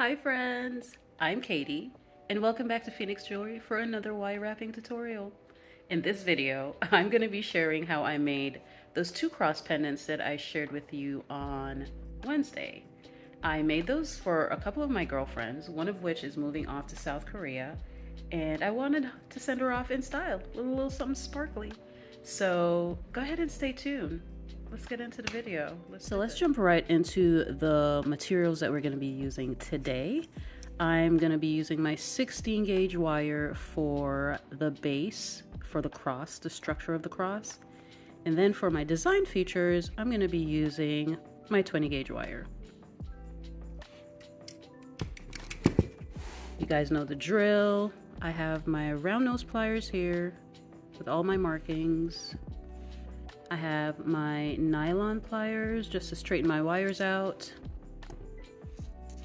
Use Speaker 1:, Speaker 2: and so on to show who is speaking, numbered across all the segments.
Speaker 1: Hi friends, I'm Katie and welcome back to Feenyx Jewelry for another wire wrapping tutorial. In this video, I'm going to be sharing how I made those two cross pendants that I shared with you on Wednesday. I made those for a couple of my girlfriends, one of which is moving off to South Korea, and I wanted to send her off in style, with a little something sparkly. So go ahead and stay tuned. Let's get into the video. Let's so let's jump right into the materials that we're going to be using today. I'm going to be using my 16 gauge wire for the base, for the cross, the structure of the cross. And then for my design features, I'm going to be using my 20 gauge wire. You guys know the drill. I have my round nose pliers here with all my markings. I have my nylon pliers just to straighten my wires out.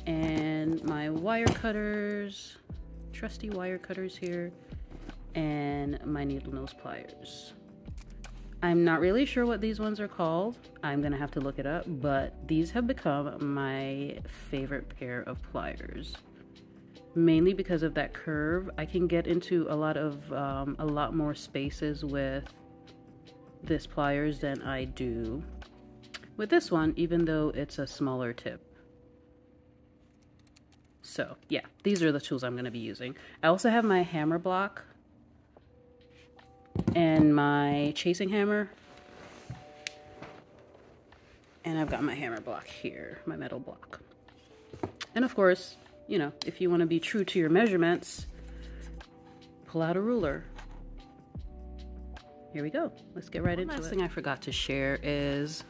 Speaker 1: And my wire cutters, trusty wire cutters here, and my needle nose pliers. I'm not really sure what these ones are called. I'm gonna have to look it up, but these have become my favorite pair of pliers. Mainly because of that curve, I can get into a lot of um, a lot more spaces with this pliers than I do with this one, even though it's a smaller tip. So yeah, these are the tools I'm gonna be using. I also have my hammer block and my chasing hammer. And I've got my hammer block here, my metal block. And of course, you know, if you want to be true to your measurements, pull out a ruler. Here we go. Let's get right One into last it. thing I forgot to share is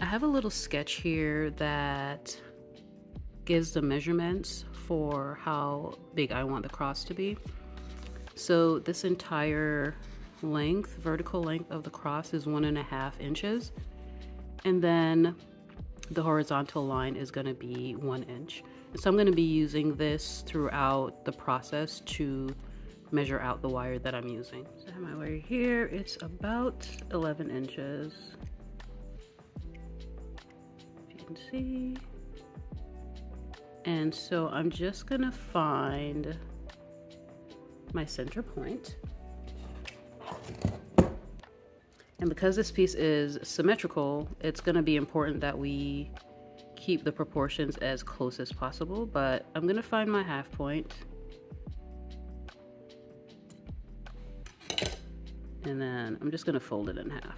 Speaker 1: I have a little sketch here that gives the measurements for how big I want the cross to be. So this entire length, vertical length of the cross is one and a half inches. And then the horizontal line is gonna be one inch. So I'm gonna be using this throughout the process to measure out the wire that I'm using. So I have my wire here, it's about 11 inches. If you can see. And so I'm just gonna find my center point. And because this piece is symmetrical, it's to be important that we keep the proportions as close as possible, but I'm to find my half point. And then I'm just to fold it in half.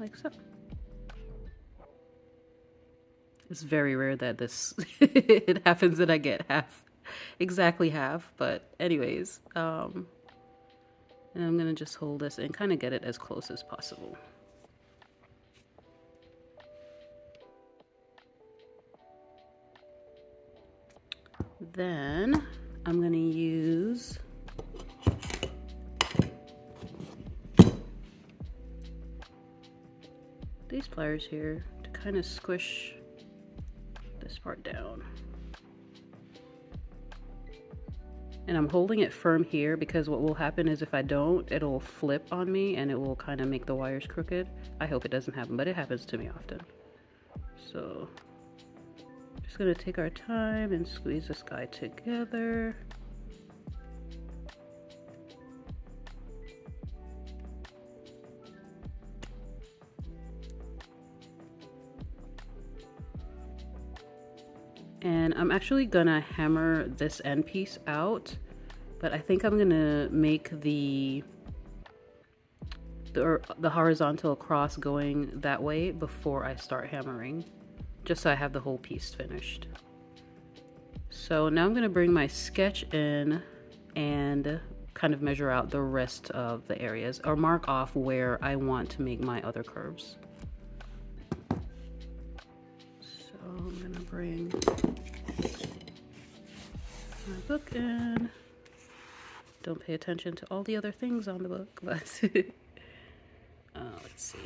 Speaker 1: Like so. It's very rare that this it happens that I get half, exactly half. But anyways, um, and I'm gonna just hold this and kind of get it as close as possible. Then I'm gonna use these pliers here to kind of squish this part down. And I'm holding it firm here because what will happen is if I don't, it'll flip on me and it will kind of make the wires crooked. I hope it doesn't happen, but it happens to me often. So, just gonna take our time and squeeze this guy together. and I'm actually gonna hammer this end piece out but I think I'm gonna make the the, the horizontal cross going that way before I start hammering just so I have the whole piece finished so now I'm gonna bring my sketch in and kind of measure out the rest of the areas or mark off where I want to make my other curves so I'm gonna bring my book in. Don't pay attention to all the other things on the book, but uh, let's see.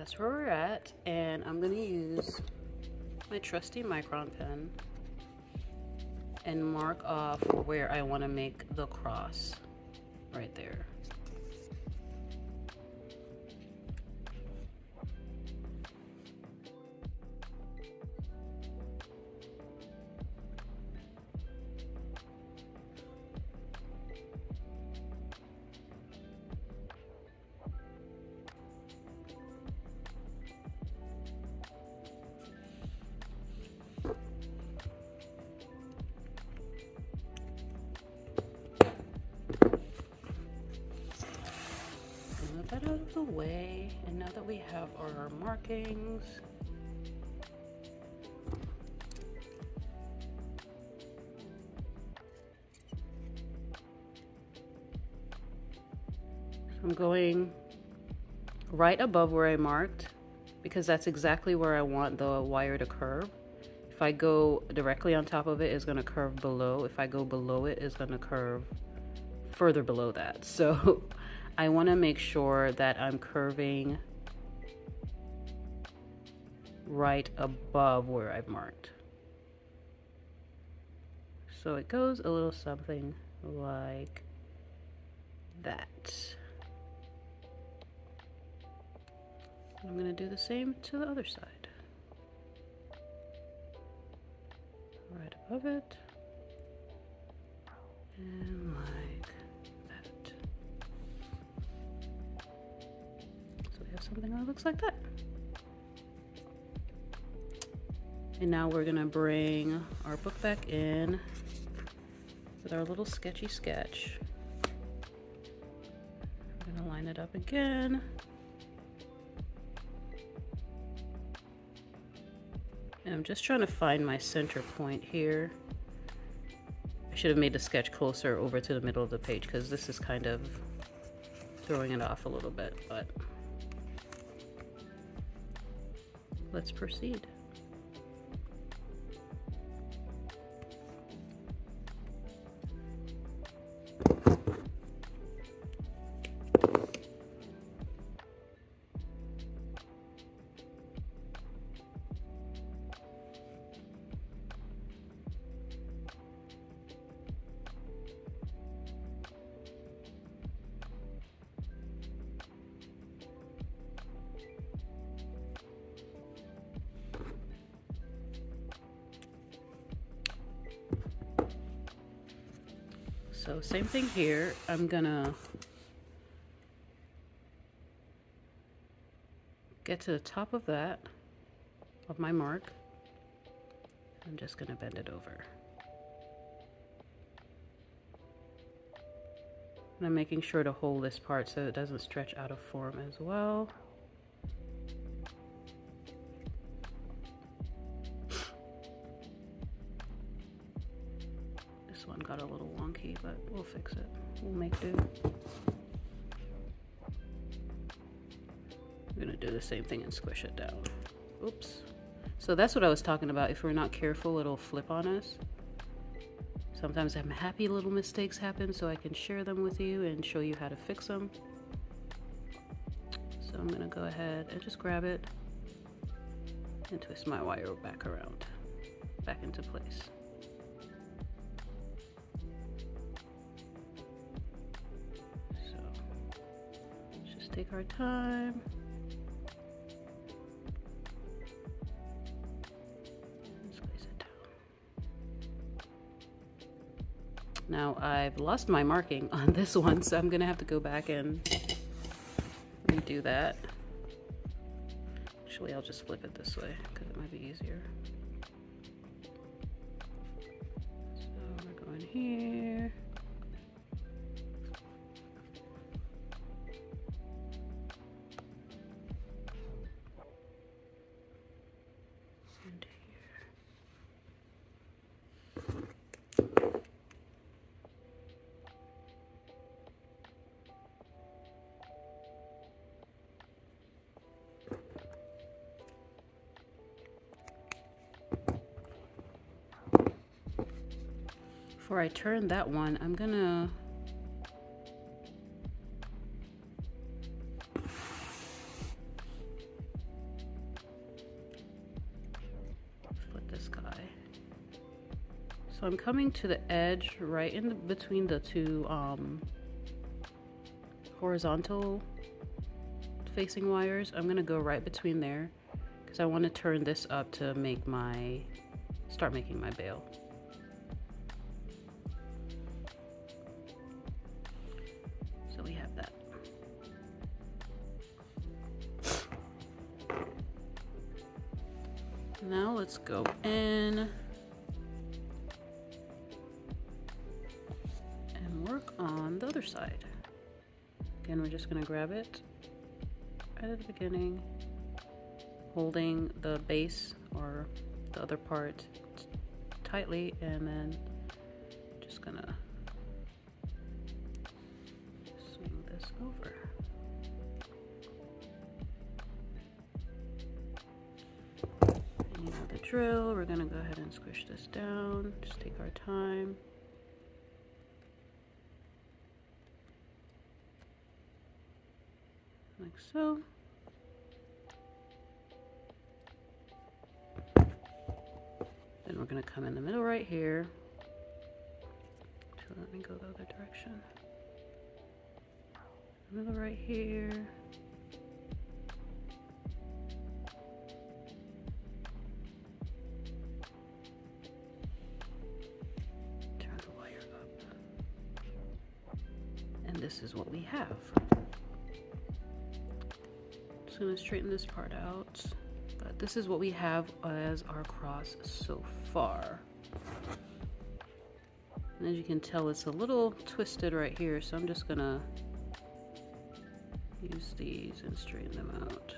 Speaker 1: That's where we're at, and I'm gonna use my trusty micron pen and mark off where I want to make the cross right there. That out of the way. And now that we have our markings, I'm going right above where I marked because that's exactly where I want the wire to curve. If I go directly on top of it, it's going to curve below. If I go below it, it's going to curve further below that. So I want to make sure that I'm curving right above where I've marked. So it goes a little something like that. I'm going to do the same to the other side. Right above it. And like something that looks like that. And now we're to bring our book back in with our little sketchy sketch. I'm to line it up again. And I'm just trying to find my center point here. I should have made the sketch closer over to the middle of the page because this is kind of throwing it off a little bit, but let's proceed. So same thing here. I'm gonna get to the top of that, of my mark. I'm just gonna bend it over. And I'm making sure to hold this part so it doesn't stretch out of form as well. Got a little wonky, but we'll fix it. We'll make do. I'm gonna do the same thing and squish it down. Oops. So that's what I was talking about. If we're not careful, it'll flip on us. Sometimes I'm happy little mistakes happen so I can share them with you and show you how to fix them. So I'm gonna go ahead and just grab it and twist my wire back around, back into place. Take our time. Now I've lost my marking on this one, so I'm gonna have to go back and redo that. Actually, I'll just flip it this way because it might be easier. So we're going here. Before I turn that one, I'm gonna put this guy. So I'm coming to the edge right in the, between the two um, horizontal facing wires. I'm gonna go right between there because I want to turn this up to make my, start making my bail. Let's go in and work on the other side. Again, we're just gonna grab it right at the beginning, holding the base or the other part tightly, and then and squish this down, just take our time. like so. Then we're going to come in the middle right here. So let me go the other direction. Middle right here. This is what we have Just gonna straighten this part out. But this is what we have as our cross so far. And as you can tell, it's a little twisted right here, so I'm just gonna use these and straighten them out.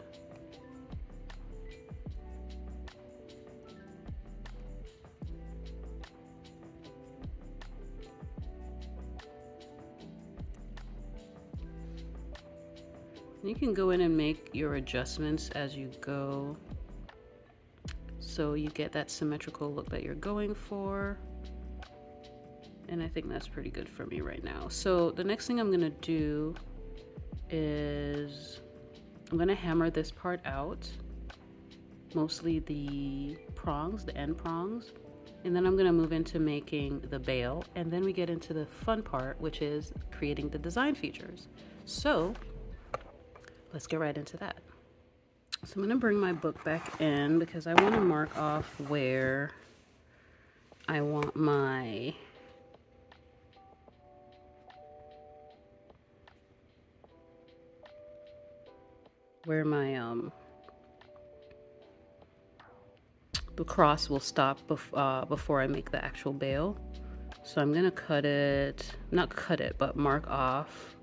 Speaker 1: You can go in and make your adjustments as you go so you get that symmetrical look that you're going for. And I think that's pretty good for me right now. So the next thing I'm gonna do is I'm gonna hammer this part out, mostly the prongs, the end prongs. And then I'm gonna move into making the bail. And then we get into the fun part, which is creating the design features. So let's get right into that. So I'm going to bring my book back in because I want to mark off where I want my where my um the cross will stop bef uh, before I make the actual bail. So I'm gonna cut it, not cut it, but mark off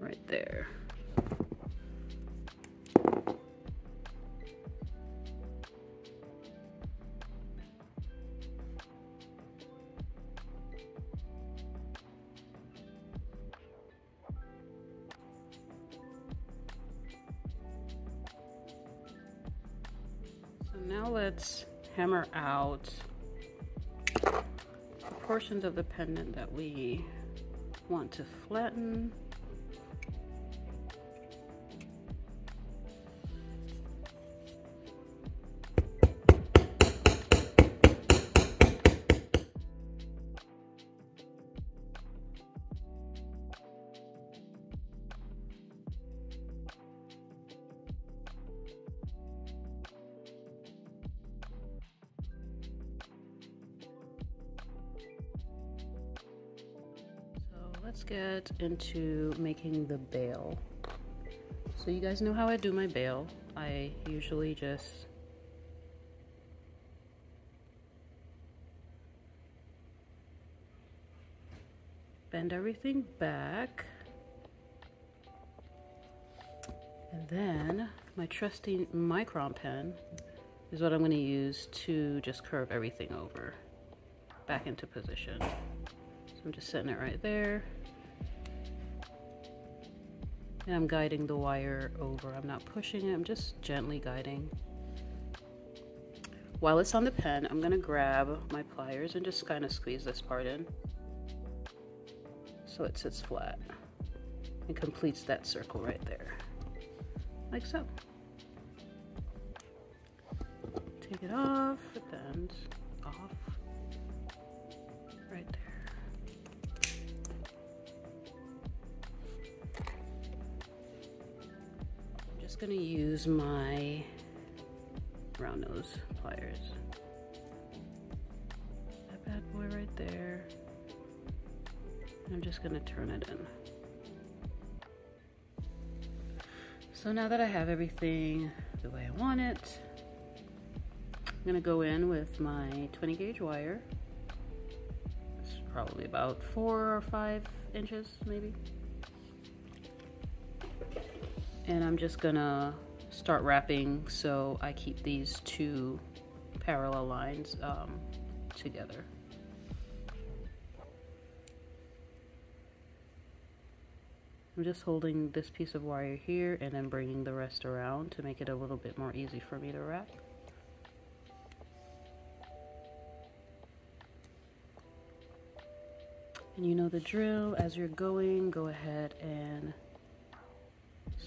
Speaker 1: right there. So now let's hammer out the portions of the pendant that we want to flatten. Into making the bail. So you guys know how I do my bail. I usually just bend everything back. And then my trusty micron pen is what I'm going to use to just curve everything over back into position. So I'm just setting it right there. And I'm guiding the wire over. I'm not pushing it, I'm just gently guiding. While it's on the pen, I'm gonna grab my pliers and just kind of squeeze this part in so it sits flat and completes that circle right there, like so. take it off, put the gonna use my round nose pliers. That bad boy right there. I'm just gonna turn it in. So now that I have everything the way I want it, I'm gonna go in with my 20 gauge wire. It's probably about four or five inches, maybe. And I'm just gonna start wrapping so I keep these two parallel lines um, together. I'm just holding this piece of wire here and then bringing the rest around to make it a little bit more easy for me to wrap. And you know the drill, as you're going, go ahead and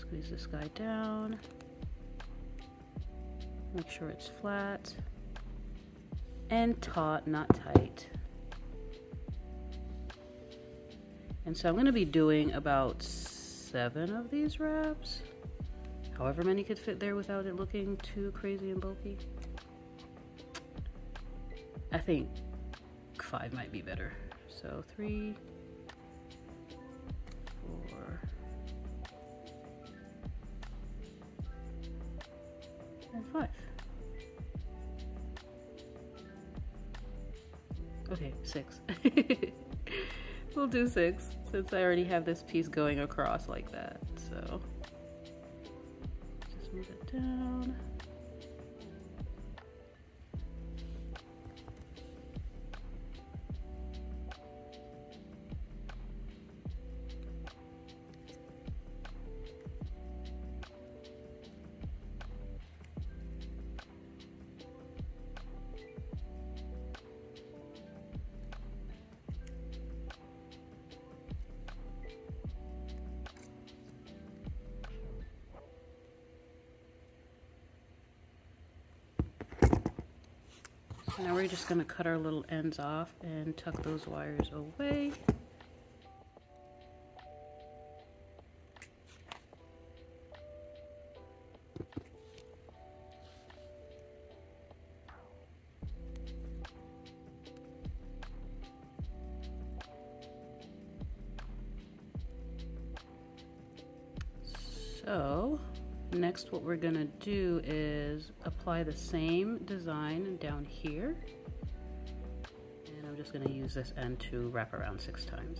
Speaker 1: squeeze this guy down. Make sure it's flat and taut, not tight. And so I'm going to be doing about seven of these wraps. However many could fit there without it looking too crazy and bulky. I think five might be better. So three, four, and five. Okay, six. we'll do six since I already have this piece going across like that. So just move it down. Now we're just going to cut our little ends off and tuck those wires away. What we're gonna do is apply the same design down here. And I'm just gonna use this end to wrap around six times.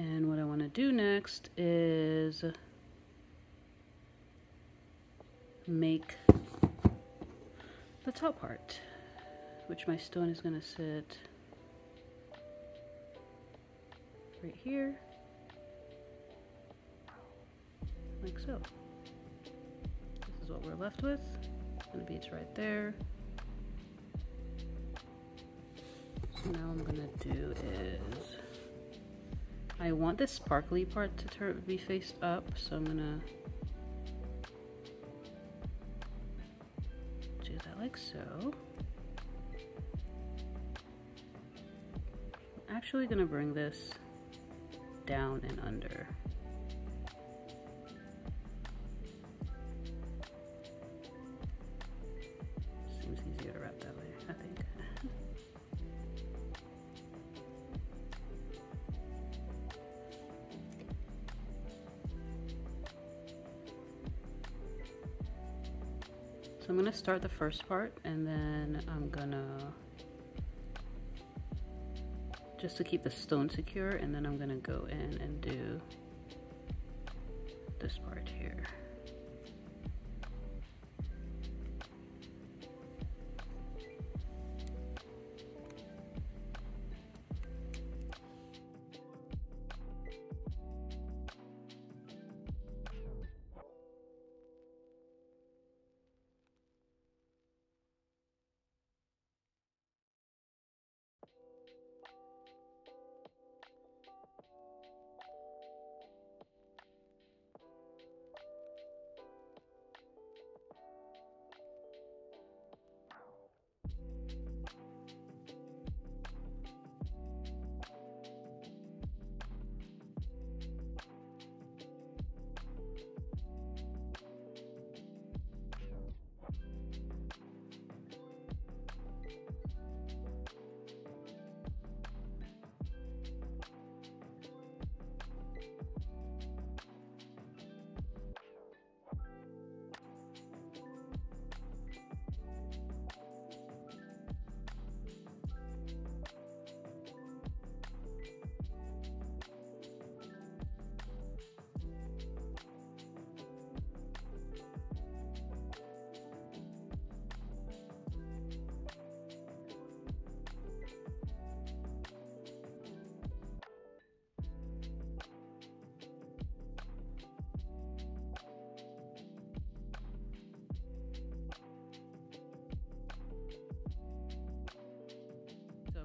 Speaker 1: And what I want to do next is make the top part which my stone is going to sit right here, like so. This is what we're left with, and the bead's right there. So now I'm going to do is, I want this sparkly part to turn, be face up, so I'm to do that like so. I'm actually to bring this down and under. Start the first part and then I'm gonna just to keep the stone secure and then I'm gonna go in and do this part here.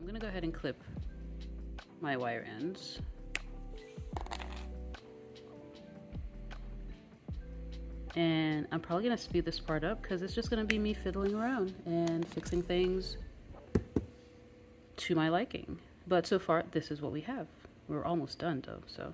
Speaker 1: I'm gonna go ahead and clip my wire ends. And I'm probably gonna speed this part up because it's just gonna be me fiddling around and fixing things to my liking. But so far, this is what we have. We're almost done though, so.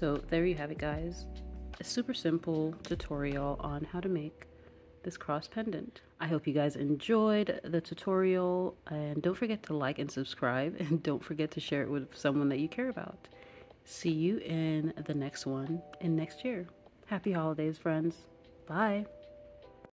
Speaker 1: So there you have it guys. A super simple tutorial on how to make this cross pendant. I hope you guys enjoyed the tutorial and don't forget to like and subscribe and don't forget to share it with someone that you care about. See you in the next one in next year. Happy holidays friends. Bye.